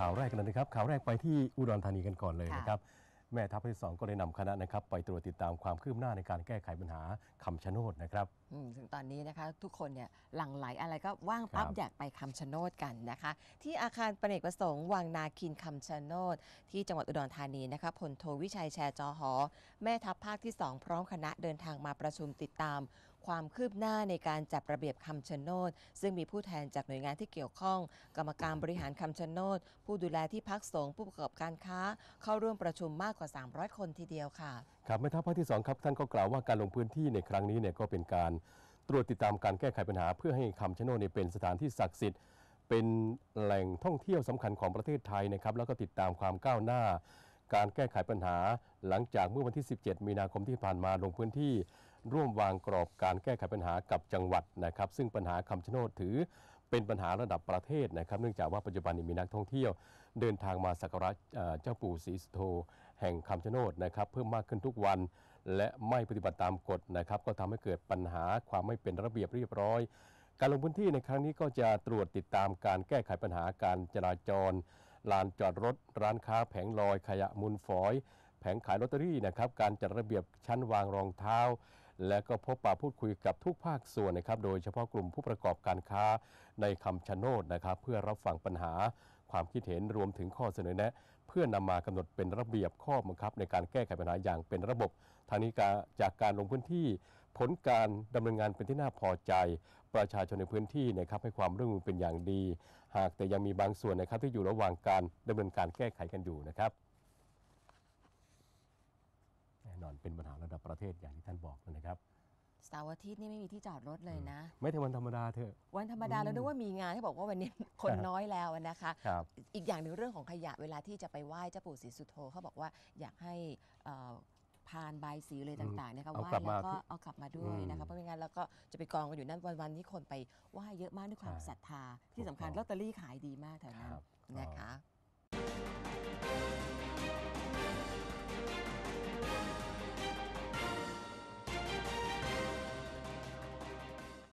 ข่าวแรกกันเลยนะครับ ข่าวแรกไปที่อุดรธานีกันก่อนเลยค่ะนะครับ แม่ทัพภาคที่สองก็ได้นำคณะนะครับ ไปตรวจติดตามความคืบหน้าในการแก้ไขปัญหาคำชะโนดนะครับ อืมถึงตอนนี้นะคะทุกคนเนี่ยหลั่งไหลอะไรก็ว่างปั๊บครับ อยากไปคำชะโนดกันนะคะ ที่อาคารปเนกประสงค์วังนาคินคำชะโนด ที่จังหวัดอุดรธานีนะคะพลโทวิชัยแชร์จอหอ แม่ทัพภาคที่ 2 พร้อมคณะเดินทางมาประชุมติดตาม ความคืบหน้าในการจัดระเบียบคำชะโนด ซึ่งมีผู้แทนจากหน่วยงานที่เกี่ยวข้อง กรรมการบริหารคำชะโนด ผู้ดูแลที่พักสงฆ์ผู้ประกอบการค้า เข้าร่วมประชุมมากกว่า 300 คนทีเดียวค่ะ ครับแม่ทัพภาคที่สองครับ ท่านก็กล่าวว่าการลงพื้นที่ในครั้งนี้เนี่ยก็เป็นการตรวจติดตามการแก้ไขปัญหา เพื่อให้คำชะโนดเนี่ยเป็นสถานที่ศักดิ์สิทธิ์ เป็นแหล่งท่องเที่ยวสำคัญของประเทศไทยนะครับแล้วก็ติดตามความก้าวหน้า การแก้ไขปัญหา หลังจากเมื่อวันที่ 17 มีนาคมที่ผ่านมาลงพื้นที่ ร่วมวางกรอบการแก้ไขปัญหากับจังหวัดนะครับ ซึ่งปัญหาคำชะโนดถือเป็นปัญหาระดับประเทศนะครับ เนื่องจากว่าปัจจุบันนี้มีนักท่องเที่ยว เดินทางมาสักการะเจ้าปู่ศรีสุโธแห่งคำชะโนดนะครับ เพิ่มมากขึ้นทุกวัน และไม่ปฏิบัติตามกฎนะครับ ก็ทำให้เกิดปัญหาความไม่เป็นระเบียบเรียบร้อย การลงพื้นที่ในครั้งนี้ก็จะตรวจติดตามการแก้ไขปัญหาการจราจรลานจอดรถ ร้านค้าแผงลอยขยะมูลฝอย แผงขายลอตเตอรี่นะครับการจัดระเบียบชั้นวางรองเท้า และก็พบปะพูดคุยกับทุกภาคส่วนนะครับ โดยเฉพาะกลุ่มผู้ประกอบการค้าในคำชะโนดนะครับ เพื่อรับฟังปัญหาความคิดเห็นรวมถึงข้อเสนอแนะ เพื่อนำมากำหนดเป็นระเบียบข้อบังคับ ในการแก้ไขปัญหาอย่างเป็นระบบทางนี้การจากการลงพื้นที่ ผลการดำเนินงานเป็นที่น่าพอใจ ประชาชนในพื้นที่นะครับให้ความร่วมมือเป็นอย่างดี หากแต่ยังมีบางส่วนนะครับที่อยู่ระหว่างการดำเนินการแก้ไขกันอยู่นะครับแน่นอนเป็นปัญหาระดับประเทศาร์อาทิตย์นี่ไม่มีที่จอดรถเลยนะ ไม่ใช่วันธรรมดาเถอะ วันธรรมดาเรานึกว่ามีงานที่บอกว่าวันนี้คนน้อยแล้วนะคะ ครับ อีกอย่างหนึ่งเรื่องของขยะเวลาที่จะไปไหว้เจ้าปู่ศรีสุโธเขาบอกว่าอยากให้เอ่อพานใบายสีเลยต่างๆเนะคะเอาไหว้กลับมาแล้วก็เอากลับมาด้วยนะอืคะมเพราะไม่งั้นแล้วก็จะไปกองกันอยู่นั่นวันๆที่คนไปไหว้เยอะมากด้วยความใช่ศรัทธาที่สำคัญถูกต้องลอตเตอรี่ขายดีมากแถวนั้นครับ นะคะอ